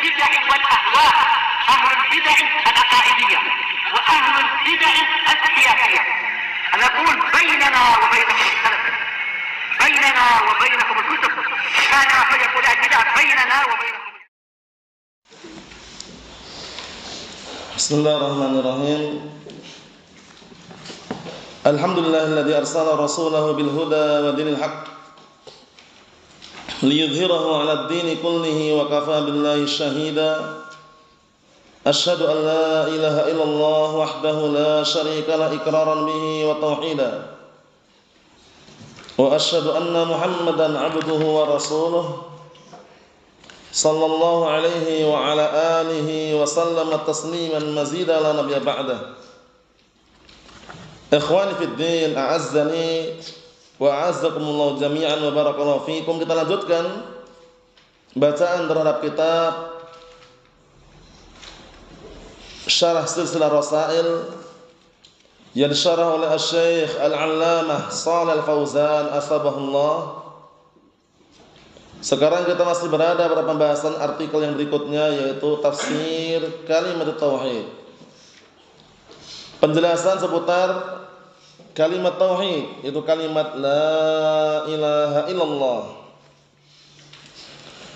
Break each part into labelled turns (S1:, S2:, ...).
S1: البدع والأهواء أهل البدع العقائدية وأهل البدع السياسية أنا أقول بيننا وبينكم السلف بيننا وبينكم الكتب. كان فيقول البدع بيننا وبينكم.
S2: بسم الله الرحمن الرحيم. الحمد لله الذي أرسل رسوله بالهدى ودين الحق. ليظهره على الدين كله وكفى بالله شهيدا. أشهد أن لا إله إلا الله وحده لا شريك له إقرارا به وتوحيدا. وأشهد أن محمدا عبده ورسوله صلى الله عليه وعلى آله وسلم تسليما مزيدا لا نبي بعده. إخواني في الدين أعزني Wa jami'an wa barakallahu fiikum. Kita lanjutkan bacaan terhadap kitab Syarah Silsilah Rasail yang disyarah oleh Syekh Al-Allamah Shalal Al-Fauzan asbahullah. Sekarang kita masih berada pada pembahasan artikel yang berikutnya yaitu tafsir kalimat tauhid. Penjelasan seputar kalimat tauhid yaitu kalimat la ilaha illallah.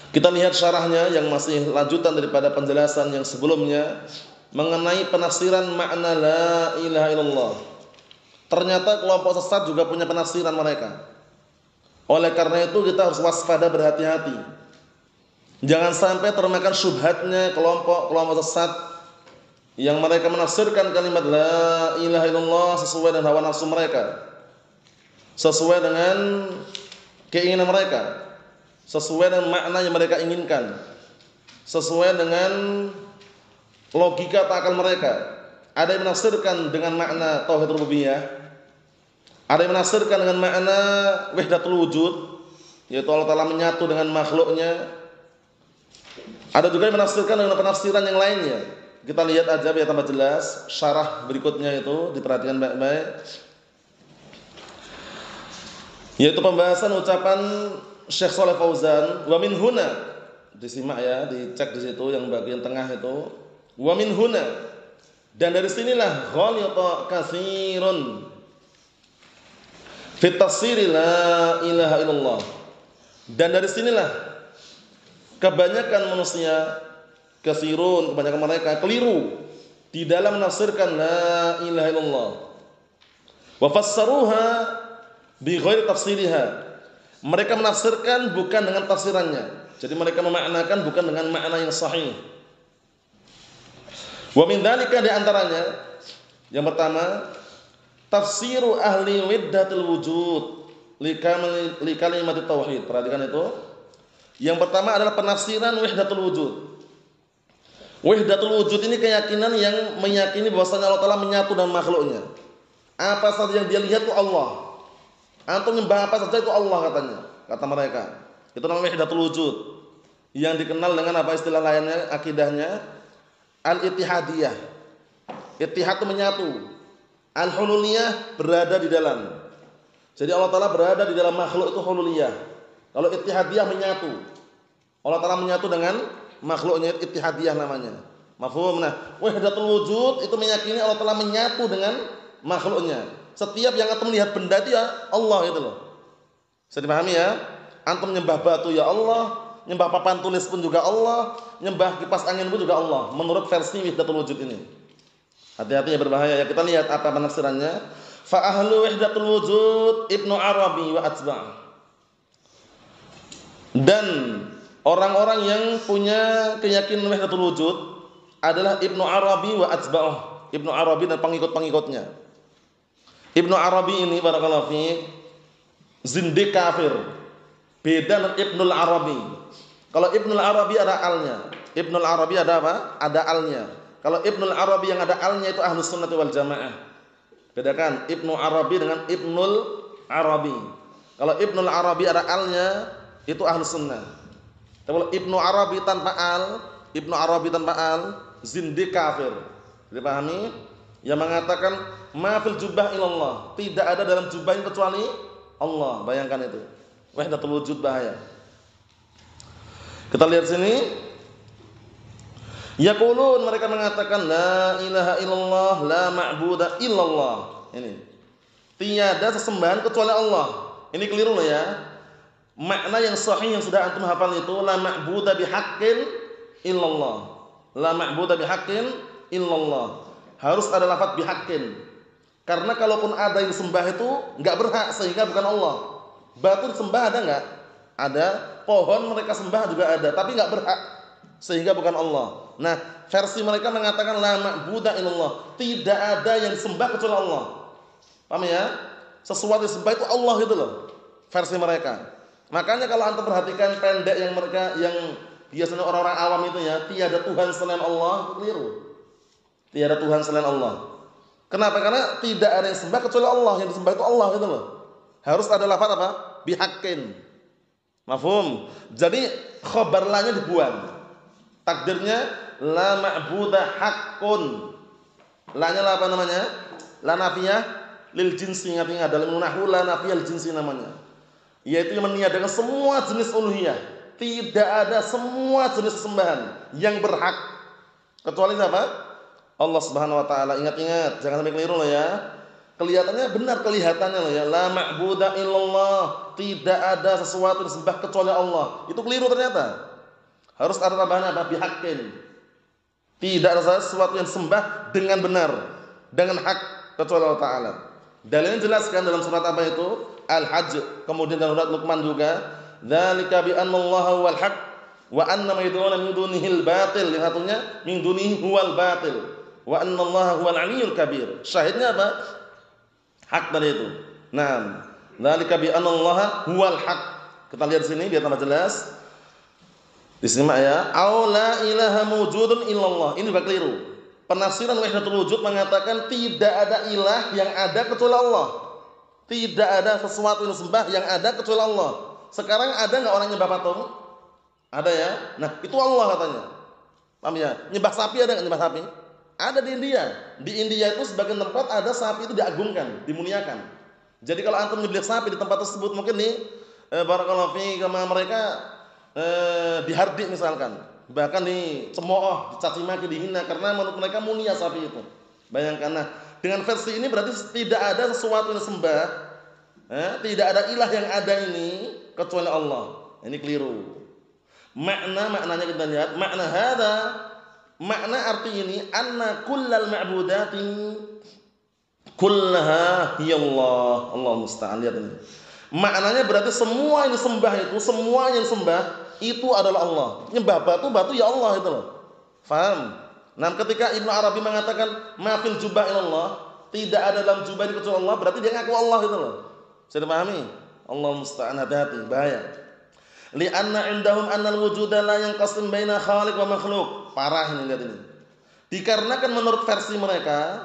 S2: Kita lihat syarahnya yang masih lanjutan daripada penjelasan yang sebelumnya mengenai penafsiran makna la ilaha illallah. Ternyata kelompok sesat juga punya penafsiran mereka. Oleh karena itu kita harus waspada berhati-hati. Jangan sampai termakan syubhatnya kelompok-kelompok sesat yang mereka menafsirkan kalimat la ilaha illallah sesuai dengan hawa nafsu mereka. Sesuai dengan keinginan mereka. Sesuai dengan makna yang mereka inginkan. Sesuai dengan logika takal mereka. Ada yang menafsirkan dengan makna tauhid rububiyah, ada yang menafsirkan dengan makna wahdatul wujud, yaitu Allah Taala menyatu dengan makhluknya. Ada juga yang menafsirkan dengan penafsiran yang lainnya. Kita lihat aja biar tambah jelas. Syarah berikutnya itu diperhatikan baik-baik. Yaitu pembahasan ucapan Syekh Saleh Fauzan wa min huna. Disimak ya, dicek di situ yang bagian tengah itu. Wa min huna. Dan dari sinilah ghalita katsirun. Fit tafsiri la ilaha illallah. Dan dari sinilah kebanyakan manusia kesirun, kebanyakan mereka keliru di dalam menafsirkan la ilaha illallah. Wa fassaruha bi ghairi tafsiriha. Mereka menafsirkan bukan dengan tafsirannya. Jadi mereka memaknakan bukan dengan makna yang sahih. Wa min dzalika di antaranya yang pertama tafsiru ahli widdatul wujud li kalimat tauhid. Perhatikan itu. Yang pertama adalah penafsiran wahdatul wujud. Wahdatul wujud ini keyakinan yang meyakini bahwasanya Allah Taala menyatu dengan makhluknya. Apa saja yang dia lihat itu Allah. Antum nyembah apa saja itu Allah katanya, kata mereka. Itu namanya wahdatul wujud. Yang dikenal dengan apa istilah lainnya akidahnya al-ittihadiyah. Ittihad itu menyatu, Al-hululiyah berada di dalam. Jadi Allah Taala berada di dalam makhluk itu hululiyah. Kalau ittihadiyah menyatu. Allah Taala menyatu dengan makhluknya ittihadiyah namanya. Mafhum? Nah, wahdatul wujud itu meyakini Allah Taala menyatu dengan makhluknya. Setiap yang antum melihat benda itu ya Allah itu loh. Bisa dipahami ya? Antum nyembah batu ya Allah, nyembah papan tulis pun juga Allah, nyembah kipas angin pun juga Allah. Menurut versi wahdatul wujud ini. Hati-hati ya berbahaya ya. Kita lihat apa penafsirannya. Fa ahlu wahdatul wujud Ibnu Arabi wa atba'. Dan orang-orang yang punya keyakinan wahdatul wujud adalah Ibnu Arabi wa atba'ah. Ibnu Arabi dan pengikut-pengikutnya. Ibnu Arabi ini barakallahu fi zindik kafir. Beda dengan Ibnul Arabi. Kalau Ibnul Arabi ada alnya. Ibnul Arabi ada apa? Ada alnya. Kalau Ibnul Arabi yang ada alnya itu ahlus sunnah wal jamaah. Bedakan Ibnu Arabi dengan Ibnul Arabi. Kalau Ibnul Arabi ada alnya itu ahlus sunnah. Kalau Ibnu Arabi tanpa al, Ibnu Arabi tanpa al, zindik kafir. Dipahami? Yang mengatakan mafil jubah ilallah. Tidak ada dalam jubah kecuali Allah. Bayangkan itu. Wahdatul wujud bahaya. Kita lihat sini. Yaqulun mereka mengatakan la ilaha illallah la ma'budu illallah. Ini. Tiada sesembahan kecuali Allah. Ini keliru loh ya. Makna yang sahih yang sudah antum hafal itu la ma'budu bihaqqin illallah. La ma'budu bihaqqin illallah. Harus ada lafaz bihaqqin. Karena kalaupun ada yang sembah itu enggak berhak sehingga bukan Allah. Batu sembah ada enggak? Ada. Pohon mereka sembah juga ada, tapi enggak berhak sehingga bukan Allah. Nah, versi mereka mengatakan la ma'budu illallah. Tidak ada yang sembah kecuali Allah. Paham ya? Sesuatu yang sembah itu Allah itu loh. Versi mereka. Makanya kalau antum perhatikan pendek yang mereka yang biasanya orang-orang awam itu ya, tiada Tuhan selain Allah, itu keliru. Tiada Tuhan selain Allah. Kenapa? Karena tidak ada yang sembah kecuali Allah. Yang disembah itu Allah gitu loh. Harus ada lafaz apa? Bihaqqin. Mafhum? Jadi khabar lanya dibuang. Takdirnya la ma'budah haqqun. Lanya lah apa namanya? La nafiyah lil jinsi ingat-ingat dalam nahwu la nafiyah lil jinsi namanya. Yaitu meniadakan semua jenis uluhiyah. Tidak ada semua jenis sembahan yang berhak kecuali siapa? Allah Subhanahu wa taala. Ingat-ingat, jangan sampai keliru loh ya. Kelihatannya benar kelihatannya loh ya. La ma'budah illallah. Tidak ada sesuatu yang disembah kecuali Allah. Itu keliru ternyata. Harus ada tambahan apa? Bihaqqin. Tidak ada sesuatu yang sembah dengan benar, dengan hak kecuali Allah taala. Dalilnya jelaskan dalam surat apa itu? Al-Hajj. Kemudian dalam surat Luqman juga, "Dzalika bi anna Allah huwal haq wa anna ma yad'una min dunihi al-batil." Yang satunya min dunihi huwal batil. Wa anna Allah huwal aliyyul kabir. Syahidnya apa? Hak tadi itu. Nah, dzalika bi anna Allah huwal haq. Kita lihat di sini biar tambah jelas. Disimak ya. Au la ilaha mawjudun illallah. Ini juga keliru. Penafsiran wahdatul wujud mengatakan tidak ada ilah yang ada kecuali Allah. Tidak ada sesuatu yang sembah yang ada kecuali Allah. Sekarang ada nggak orang nyembah patung? Ada ya. Nah, itu Allah katanya. Paham ya? Nyembah sapi ada nggak nyembah sapi? Ada di India. Di India itu sebagian tempat ada sapi itu diagungkan, dimuliakan. Jadi kalau antum nyembelih sapi di tempat tersebut mungkin nih eh, barakallahu fi mereka eh, dihardik misalkan, bahkan dicemooh, dicaci maki, dihina karena menurut mereka mulia sapi itu. Bayangkan nah, dengan versi ini berarti tidak ada sesuatu yang sembah, eh, tidak ada ilah yang ada ini kecuali Allah. Ini keliru. Makna maknanya kita lihat, makna hada makna arti ini anna kullal ma'budati kullaha hiya Allah. Musta'an lihat ini. Maknanya berarti semua yang sembah itu, semua yang sembah itu adalah Allah. Nyembah batu, batu ya Allah itu loh. Faham? Nah, ketika Ibnu Arabi mengatakan mafil jubah Allah, tidak ada dalam jubah kecuali Allah, berarti dia ngaku Allah itu loh. Sudah pahami? Allah musta'an hati-hati, bahaya. Li'anna indahum annal wujuda la yanqasim baina khaliq wa makhluk. Parah ini lihat ini. Dikarenakan menurut versi mereka,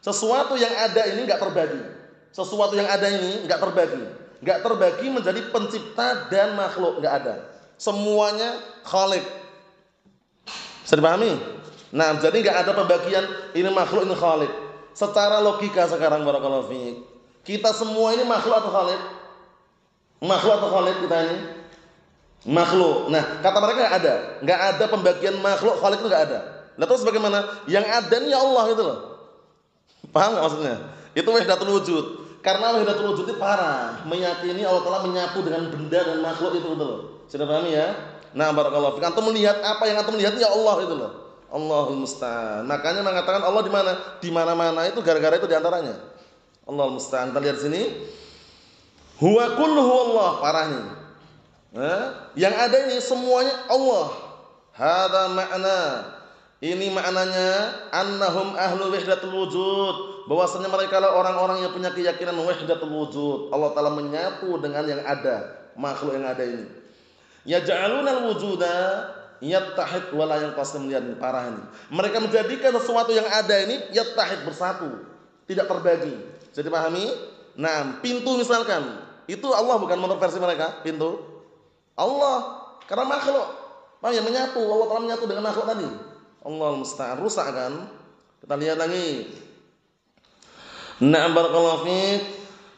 S2: sesuatu yang ada ini enggak terbagi. Sesuatu yang ada ini enggak terbagi. Enggak terbagi menjadi pencipta dan makhluk, enggak ada. Semuanya khalik. Bisa dipahami? Nah, jadi nggak ada pembagian ini makhluk ini khalik. Secara logika sekarang barakallahu fiik. Kita semua ini makhluk atau khalik? Makhluk atau khalik kita ini? Makhluk. Nah, kata mereka nggak ada. Nggak ada pembagian makhluk khalik itu nggak ada. Nah, terus bagaimana? Yang ada ini ya Allah itu loh. Paham nggak maksudnya? Itu wahdatul wujud. Karena wahdatul wujud itu parah, meyakini Allah Taala menyatu dengan benda dan makhluk itu betul loh. Sudah paham ya? Nah, barakallahu fiik. Antum melihat apa yang antum lihat ya Allah itu loh. Allahul musta'an. Makanya mengatakan Allah di mana? Di mana-mana itu gara-gara itu di antaranya. Allahul musta'an. Kita lihat sini. Huwa kulluhu Allah, parahnya. Eh? Yang ada ini semuanya Allah. Hada makna. Ini maknanya annahum ahlu wahdatul wujud. Bahwasanya mereka adalah orang-orang yang punya keyakinan wahdatul wujud. Allah taala menyatu dengan yang ada, makhluk yang ada ini. Yaj'aluna al-wujuda yattahid wala yanqasim lihat parah ini. Mereka menjadikan sesuatu yang ada ini yattahid bersatu, tidak terbagi. Jadi pahami? Nah, pintu misalkan, itu Allah bukan menurut versi mereka, pintu. Allah karena makhluk. Paham ya menyatu, Allah telah menyatu dengan makhluk tadi. Allah musta'an rusak kan? Kita lihat lagi. Na'am barakallahu fiik.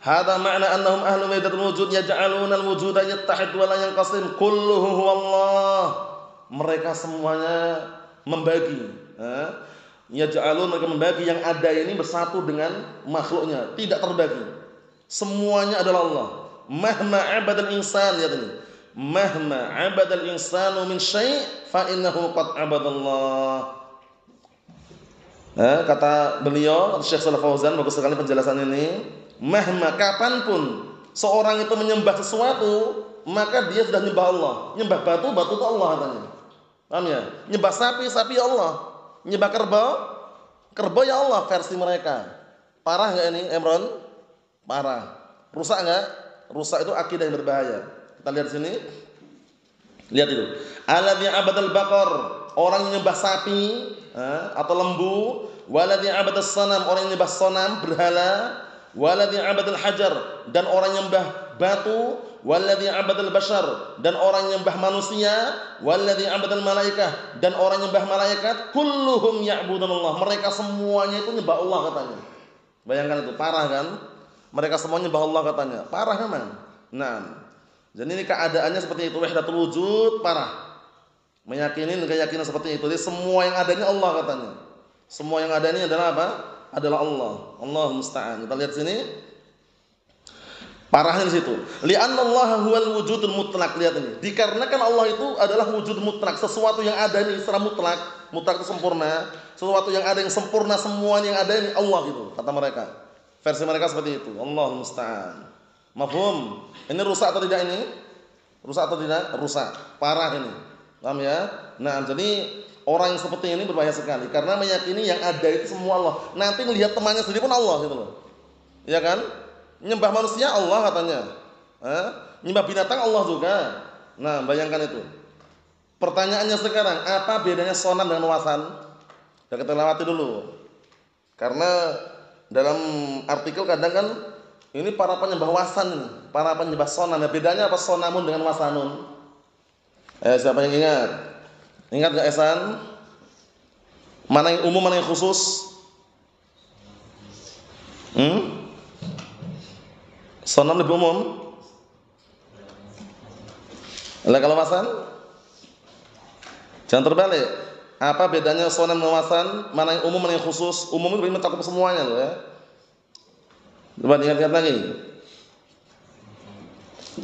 S2: Hada makna annahum ahlu wahdatul wujud yaj'aluna al-wujuda yattahid wa la yanqasim kulluhu huwallah. Mereka semuanya membagi. Ya Yaj'alun mereka membagi yang ada ini bersatu dengan makhluknya, tidak terbagi. Semuanya adalah Allah. Mahma abadal insan ya ini. Mahma abadal insanu min syai' fa innahu qad abadallah. Nah, kata beliau Syekh Saleh Fauzan bagus sekali penjelasan ini. Mahma kapan pun seorang itu menyembah sesuatu, maka dia sudah menyembah Allah. Nyembah batu, batu itu Allah katanya. Paham ya? Sapi, sapi ya Allah. Nyembah kerbau, kerbau ya Allah versi mereka. Parah nggak ini Emron? Parah. Rusak nggak? Rusak itu akidah yang berbahaya. Kita lihat sini. Lihat itu. Aladhi abadal bakor. Orang yang sapi atau lembu. Waladhi abadal sanam. Orang yang nyembah sonam, berhala. Waladhi abadal hajar. Dan orang yang nyembah batu walladzi abadal bashar. Dan orang yang nyembah manusia walladzi abadal malaikah. Dan orang yang nyembah malaikat kulluhum ya'budunallah. Mereka semuanya itu nyembah Allah katanya. Bayangkan itu parah kan? Mereka semuanya nyembah Allah katanya. Parah memang nah jadi ini keadaannya seperti itu. Wahdatul wujud parah. Meyakini keyakinan seperti itu. Jadi semua yang ada ini Allah katanya. Semua yang ada ini adalah apa? Adalah Allah. Allah musta'an kita lihat sini Parahnya di situ. Li'annallaha huwal wujudul mutlak. Lihat ini. Dikarenakan Allah itu adalah wujud mutlak, sesuatu yang ada ini secara mutlak. Mutlak itu sempurna. Sesuatu yang ada yang sempurna semuanya yang ada ini Allah gitu, kata mereka. Versi mereka seperti itu. Allah musta'an. Mafhum? Ini rusak atau tidak ini? Rusak atau tidak? Rusak. Parah ini. Paham ya? Nah, jadi orang yang seperti ini berbahaya sekali karena meyakini yang ada itu semua Allah. Nanti melihat temannya sendiri pun Allah gitu loh. Ya kan? Nyembah manusia Allah katanya. Eh? Nyembah binatang Allah juga. Nah, bayangkan itu. Pertanyaannya sekarang, apa bedanya sonam dengan wasan? Ya kita lewati dulu. Karena dalam artikel kadang kan ini para penyembah wasan para penyembah sonam. Ya bedanya apa sonamun dengan wasanun? Eh, siapa yang ingat? Ingat gak Esan? Mana yang umum, mana yang khusus? Hmm? Sonam lebih umum. Lah kalau wasan? Jangan terbalik. Apa bedanya sonam dan? Mana yang umum, mana yang khusus? Umum itu mencakup semuanya loh ya. Coba ingat-ingat lagi.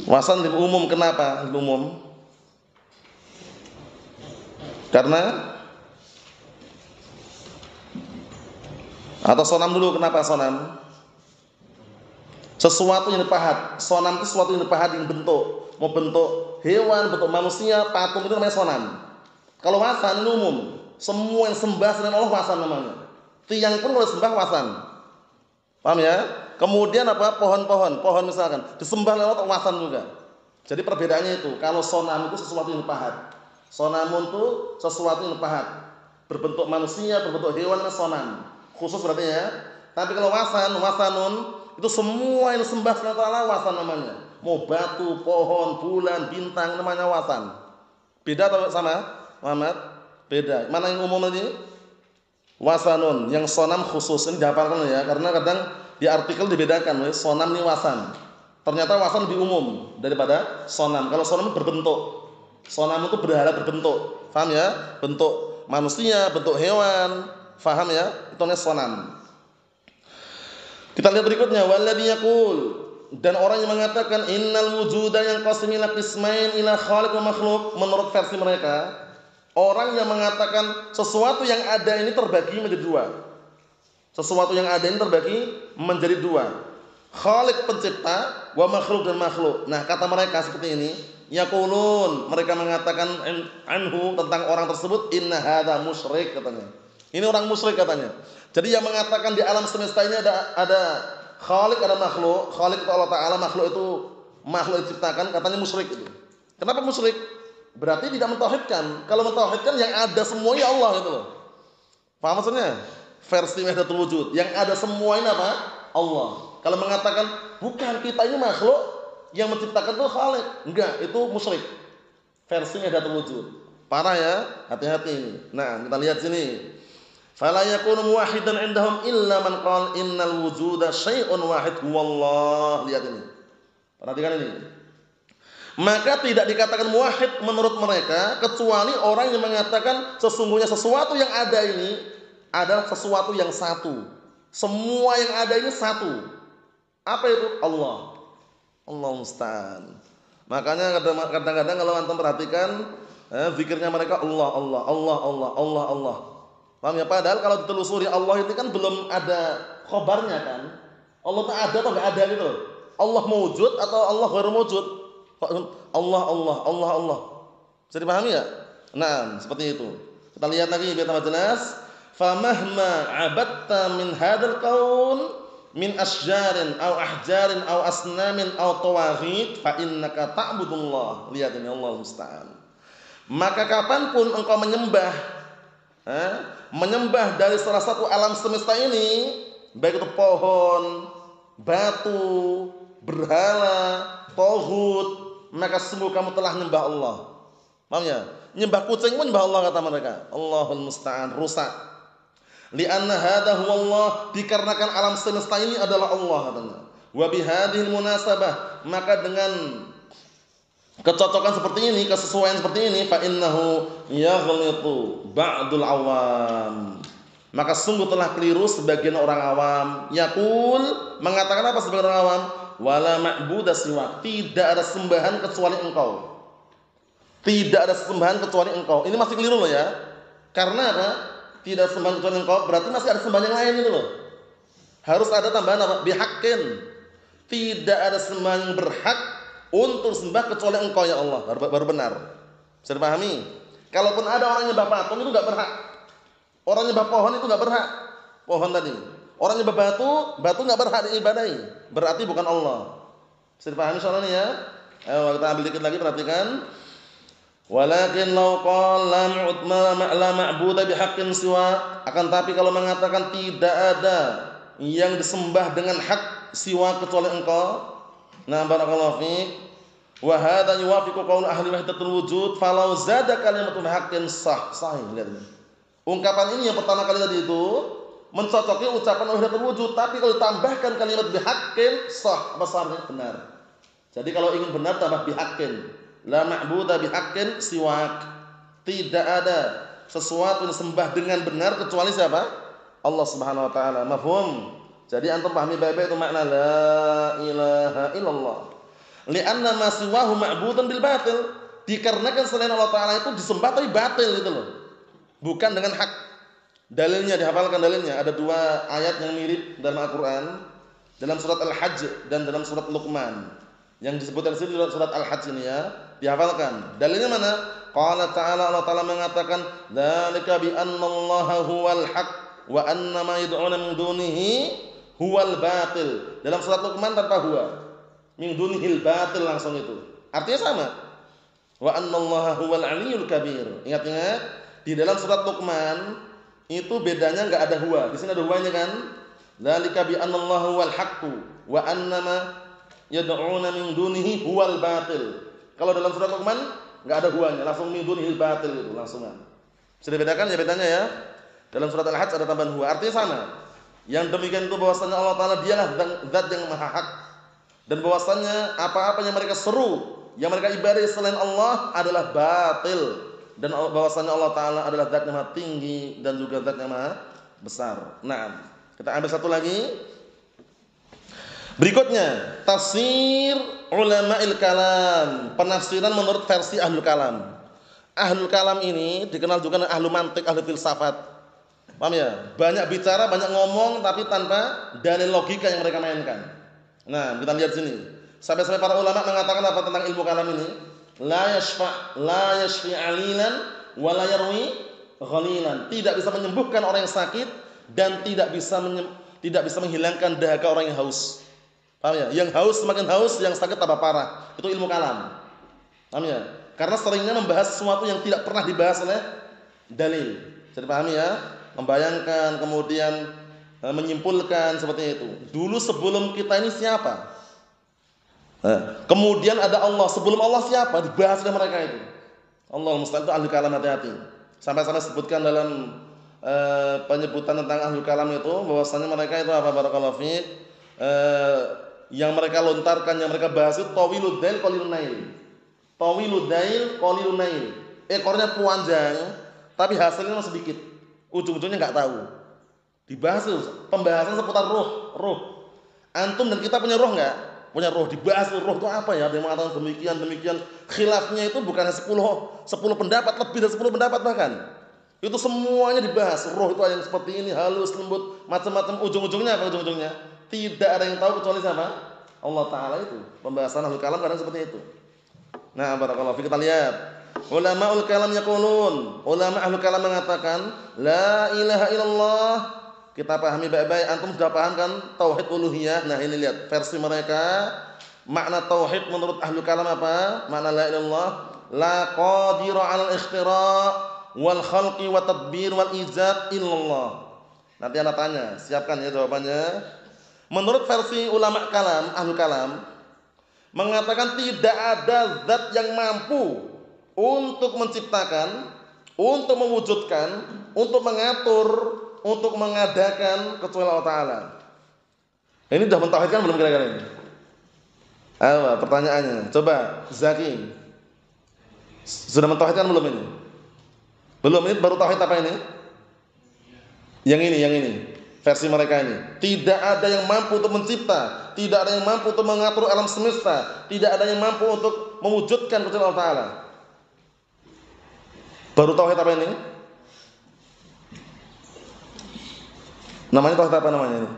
S2: Wasan lebih umum kenapa? Lebih umum. Karena atau sonam dulu kenapa sonam? Sesuatu yang dipahat. Sonam itu sesuatu yang dipahat yang bentuk. Mau bentuk hewan, bentuk manusia, patung itu namanya sonam. Kalau wasan ini umum. Semua yang sembah selain Allah wasan namanya. Tiang pun kalau sembah wasan. Paham ya? Kemudian apa? Pohon-pohon. Pohon misalkan. Disembah lewat wasan juga. Jadi perbedaannya itu. Kalau sonam itu sesuatu yang dipahat. Sonamun itu sesuatu yang dipahat. Berbentuk manusia, berbentuk hewan, sonam. Khusus berarti ya. Tapi kalau wasan, wasanun itu semua yang sembah Allah wasan namanya. Mau batu, pohon, bulan, bintang namanya wasan. Beda atau sama? Muhammad? Beda. Mana yang umum lagi? Wasanun, yang sonam khusus ini dihafalkan ya, karena kadang di artikel dibedakan, ya. sonam ini wasan. Ternyata wasan lebih umum daripada sonam. Kalau sonam berbentuk, sonam itu berhala berbentuk, paham ya? Bentuk manusia, bentuk hewan, paham ya? Itu namanya sonam. Kita lihat berikutnya walladzi yaqul dan orang yang mengatakan innal wujuda yang qasimila qismain ila khaliq wa makhluk menurut versi mereka orang yang mengatakan sesuatu yang ada ini terbagi menjadi dua. Sesuatu yang ada ini terbagi menjadi dua. Khaliq pencipta wa makhluk dan makhluk. Nah, kata mereka seperti ini, yaqulun mereka mengatakan anhu tentang orang tersebut inna hadza musyrik katanya. Ini orang musyrik katanya. Jadi yang mengatakan di alam semesta ini ada ada Khalik ada makhluk, Khalik itu Allah Taala, makhluk itu makhluk diciptakan, katanya musyrik itu. Kenapa musyrik? Berarti tidak mentauhidkan. Kalau mentauhidkan yang ada semua ya Allah gitu loh. Paham maksudnya? Versi Wahdatul Wujud. Yang ada semua ini apa? Allah. Kalau mengatakan bukan kita ini makhluk yang menciptakan itu Khalik, enggak, itu musyrik. Versi Wahdatul Wujud. Parah ya, hati-hati. Nah, kita lihat sini. Fala yakunu indahum illa man qala innal wujuda syai'un wahid huwallah. Lihat ini. Perhatikan ini. Maka tidak dikatakan muwahhid menurut mereka kecuali orang yang mengatakan sesungguhnya sesuatu yang ada ini adalah sesuatu yang satu. Semua yang ada ini satu. Apa itu? Allah. Allah musta'an. Makanya kadang-kadang kalau antum perhatikan eh, zikirnya mereka Allah Allah Allah Allah Allah Allah. Paham ya? Padahal kalau ditelusuri Allah itu kan belum ada khobarnya kan. Allah tak ada atau enggak ada gitu Allah mewujud atau Allah baru mewujud? Allah Allah Allah Allah. Bisa dipahami ya? Nah, seperti itu. Kita lihat lagi biar tambah jelas. Famahma abatta min hadal kaun min asjarin au ahjarin au asnamin au tawaghit fa innaka ta'budullah. Lihat ini Allah musta'an. Maka kapan pun engkau menyembah eh, menyembah dari salah satu alam semesta ini, baik itu pohon, batu, berhala, tohut, maka sungguh kamu telah menyembah Allah. Paham ya? Nyembah kucing pun nyembah Allah kata mereka. Allahul musta'an, rusak. Lianna hadha huwa Allah, dikarenakan alam semesta ini adalah Allah katanya. Wa munasabah, maka dengan kecocokan seperti ini, kesesuaian seperti ini, fa innahu yaghlitu ba'dul awam. Maka sungguh telah keliru sebagian orang awam. Yaqul mengatakan apa sebagian orang awam? wala ma'budu siwa. Tidak ada sembahan kecuali engkau. Tidak ada sembahan kecuali engkau. Ini masih keliru loh ya. Karena apa? Tidak ada sembahan kecuali engkau, berarti masih ada sembahan yang lain itu loh. Harus ada tambahan apa? Bihaqqin. Tidak ada sembahan yang berhak untuk sembah kecuali engkau ya Allah. Baru, baru benar. Bisa dipahami? Kalaupun ada orang nyembah patung itu enggak berhak. Orang nyembah pohon itu enggak berhak. Pohon tadi. Orang nyembah batu, batu nggak berhak diibadahi. Berarti bukan Allah. Bisa dipahami soalnya ya? Ayo kita ambil dikit lagi perhatikan. Walakin law qala la ma'budu bihaqqin siwa akan tapi kalau mengatakan tidak ada yang disembah dengan hak siwa kecuali engkau. Nah, barakallahu fiik. Wa hadha yuwafiqu qaul ahli wahdatul wujud falau zada kalimatun haqqin sah. Sahih lihat ini. Ungkapan ini yang pertama kali tadi itu mencocoki ucapan wahdatul wujud tapi kalau tambahkan kalimat bihaqqin sah besarnya benar jadi kalau ingin benar tambah bihaqqin la ma'budu bihaqqin siwak tidak ada sesuatu yang sembah dengan benar kecuali siapa Allah Subhanahu wa taala mafhum jadi antum pahami baik-baik itu makna la ilaha illallah li'anna ma siwahu ma'budun bil batil dikarenakan selain Allah taala itu disembah tapi batil gitu loh bukan dengan hak Dalilnya dihafalkan dalilnya ada dua ayat yang mirip dalam Al-Qur'an dalam surat Al-Hajj dan dalam surat Luqman. Yang disebutkan di sini surat Al-Hajj ini ya, dihafalkan. Dalilnya mana? Qala ta'ala Allah Ta'ala mengatakan, "Dzalika bi annallaha huwal haq wa anna ma yad'una min dunihi huwal batil." Dalam surat Luqman tanpa huwa. Min dunihil batil langsung itu. Artinya sama. Wa annallaha huwal aliyyul kabir. Ingat-ingat di dalam surat Luqman itu bedanya enggak ada huwa. Di sini ada huwanya kan? Dzalika bi anallahu wal haqqu wa annama yad'una min dunihi huwal batil. Kalau dalam surat Luqman enggak ada huwanya, langsung min dunihi batil itu langsungan. Sudah bedakan ya bedanya ya? Dalam surat Al-Hajj ada tambahan huwa, artinya sama. Yang demikian itu bahwasanya Allah taala dialah zat yang maha hak dan bahwasanya apa-apa yang mereka seru, yang mereka ibadah selain Allah adalah batil dan bahwasanya Allah taala adalah zat yang maha tinggi dan juga zat yang maha besar. Nah, kita ambil satu lagi. Berikutnya, tafsir ulama'il kalam, penafsiran menurut versi ahlul kalam. Ahlul kalam ini dikenal juga dengan ahlu mantik, ahlu filsafat. Paham ya? Banyak bicara, banyak ngomong tapi tanpa dalil logika yang mereka mainkan. Nah, kita lihat sini. Sampai-sampai para ulama mengatakan apa tentang ilmu kalam ini? la yashfa la yashfi alilan wa la yarwi ghalilan. Tidak bisa menyembuhkan orang yang sakit dan tidak bisa tidak bisa menghilangkan dahaga orang yang haus. Paham ya? Yang haus semakin haus, yang sakit tambah parah. Itu ilmu kalam. Paham ya? Karena seringnya membahas sesuatu yang tidak pernah dibahas oleh dalil. Jadi pahami ya? Membayangkan kemudian eh, menyimpulkan seperti itu. Dulu sebelum kita ini siapa? Eh, kemudian ada Allah. Sebelum Allah siapa? Dibahas oleh mereka itu. Allah mustahil itu ahli kalam hati-hati. Sampai-sampai sebutkan dalam uh, penyebutan tentang ahli kalam itu bahwasanya mereka itu apa barakallahu fi yang mereka lontarkan, yang mereka bahas itu tawilud dail qalilun nail. Ekornya panjang, tapi hasilnya sedikit. Ujung-ujungnya nggak tahu. Dibahas itu pembahasan seputar roh, roh. Antum dan kita punya roh nggak? Punya roh. Dibahas roh itu apa ya? Ada yang demikian, demikian. Khilafnya itu bukan 10 10 pendapat, lebih dari 10 pendapat bahkan. Itu semuanya dibahas. Roh itu yang seperti ini, halus, lembut, macam-macam. Ujung-ujungnya apa ujung-ujungnya? Tidak ada yang tahu kecuali siapa? Allah Taala itu. Pembahasan ahli kalam kadang seperti itu. Nah, barakallahu fi kita lihat. Ulama ul kalam yaqulun, ulama ahli kalam mengatakan la ilaha illallah. Kita pahami baik-baik. Antum sudah paham kan tauhid uluhiyah? Nah, ini lihat versi mereka. Makna tauhid menurut ahli kalam apa? Makna la ilaha illallah la qadira 'alal ikhtira' wal khalqi wa tadbir wal ijad illallah. Nanti anak tanya, siapkan ya jawabannya. Menurut versi ulama kalam, ahli kalam, mengatakan tidak ada zat yang mampu untuk menciptakan, untuk mewujudkan, untuk mengatur, untuk mengadakan kecuali Allah Taala. Ini sudah mentauhidkan belum kira-kira ini? Ayo, pertanyaannya. Coba Zaki. Sudah mentauhidkan belum ini? Belum ini baru tauhid apa ini? Yang ini, yang ini versi mereka ini. Tidak ada yang mampu untuk mencipta, tidak ada yang mampu untuk mengatur alam semesta, tidak ada yang mampu untuk mewujudkan kecuali Allah Taala. Baru tauhid apa ini? Namanya tauhid apa namanya ini?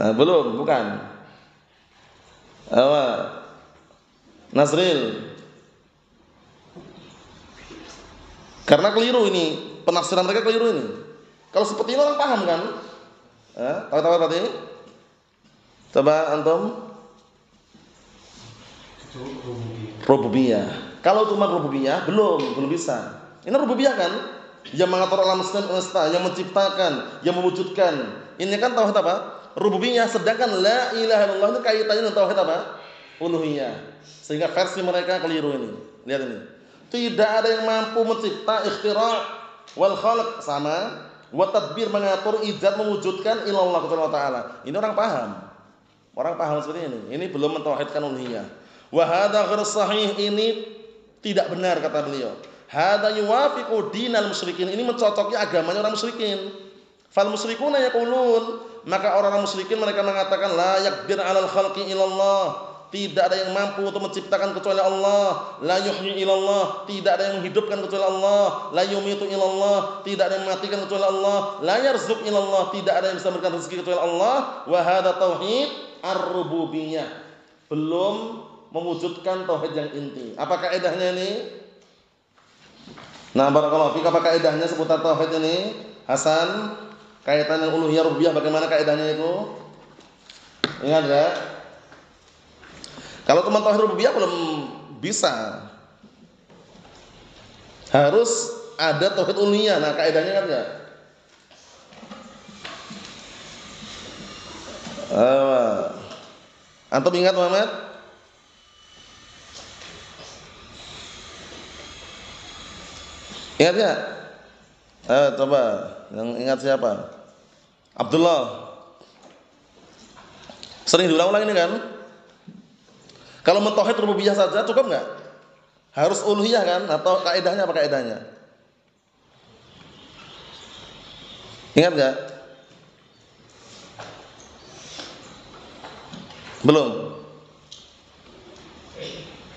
S2: Eh, belum, bukan. Apa? Nasril. Karena keliru ini, penafsiran mereka keliru ini. Kalau seperti ini orang paham kan? Eh, tahu-tahu berarti? Coba antum. Rububiyah. Kalau cuma rububiyah belum, belum bisa. Ini rububiyah kan? Yang mengatur alam semesta, yang menciptakan, yang mewujudkan. Ini kan tauhid apa? Rububiyah. Sedangkan la ilaha illallah itu kaitannya dengan tauhid apa? Uluhiyah. Sehingga versi mereka keliru ini. Lihat ini. Tidak ada yang mampu mencipta ikhtira' wal khalq sama wa tadbir mengatur ijad mewujudkan ilallah taala. Ini orang paham. Orang paham seperti ini. Ini belum mentauhidkan uluhiyah. Wa hadza sahih ini tidak benar kata beliau. Hadza yuwafiqu dinal musyrikin. Ini mencocoknya agamanya orang musyrikin. Fal musyrikuna yaqulun, maka orang-orang musyrikin mereka mengatakan la yakdir 'alal khalqi ilallah. Tidak ada yang mampu untuk menciptakan kecuali Allah. La yuhyi ilallah. Tidak ada yang menghidupkan kecuali Allah. La yumitu ilallah. Tidak ada yang mematikan kecuali Allah. La yarzuk ilallah. Tidak ada yang bisa memberikan rezeki kecuali Allah. Wa hadza tauhid ar-rububiyah. Belum mewujudkan tauhid yang inti. Apa kaidahnya ini? Nah, barakallahu fik apa kaidahnya seputar tauhid ini? Hasan, kaitan dengan uluhiyah rububiyah bagaimana kaidahnya itu? Ingat enggak? Kalau cuma tauhid rububiyah belum bisa. Harus ada tauhid uluhiyah. Nah, kaidahnya kan enggak? Uh, antum ingat Muhammad? Ingat enggak? Eh, coba yang ingat siapa? Abdullah. Sering diulang-ulang ini kan? Kalau mentauhid rububiyah saja cukup enggak? Harus uluhiyah kan? Atau kaidahnya apa kaidahnya? Ingat enggak? Belum.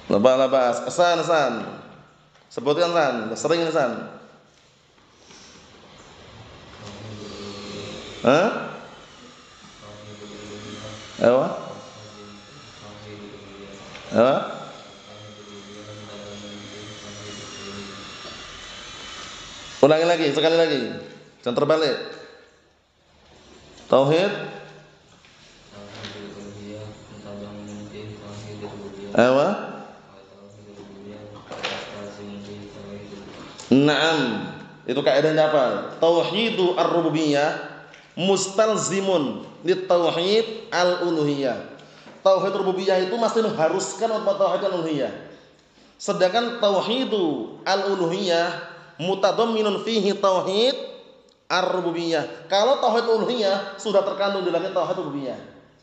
S2: Lepas lepas. Sebutkan san. Sering san. Hah? Apa? Apa? Ulangi lagi, sekali lagi. Jangan terbalik. Tauhid. Apa? Naam. Itu kaidahnya apa? Tauhidu ar-rububiyah mustalzimun li tauhid al-uluhiyah. Tauhid rububiyah itu masih mengharuskan untuk tauhid al-uluhiyah. Sedangkan tauhidu al-uluhiyah mutadamminun fihi tauhid ar-rububiyah. Kalau tauhid uluhiyah sudah terkandung di dalamnya tauhid rububiyah.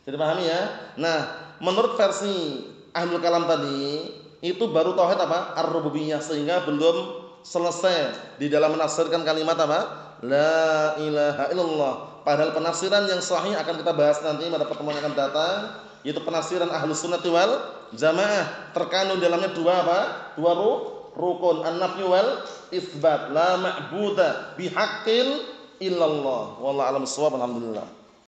S2: Jadi pahami ya? Nah, menurut versi Ahlul Kalam tadi, itu baru tauhid apa? Ar-rububiyah sehingga belum selesai di dalam menafsirkan kalimat apa? La ilaha illallah. Padahal penafsiran yang sahih akan kita bahas nanti pada pertemuan yang akan datang, yaitu penafsiran Ahlus Sunnah wal Jamaah. Terkandung dalamnya dua apa? Dua ru, rukun, an-nafyu wal isbat. La ma'buda bihaqqin illallah. Wallahu a'lam. Alhamdulillah.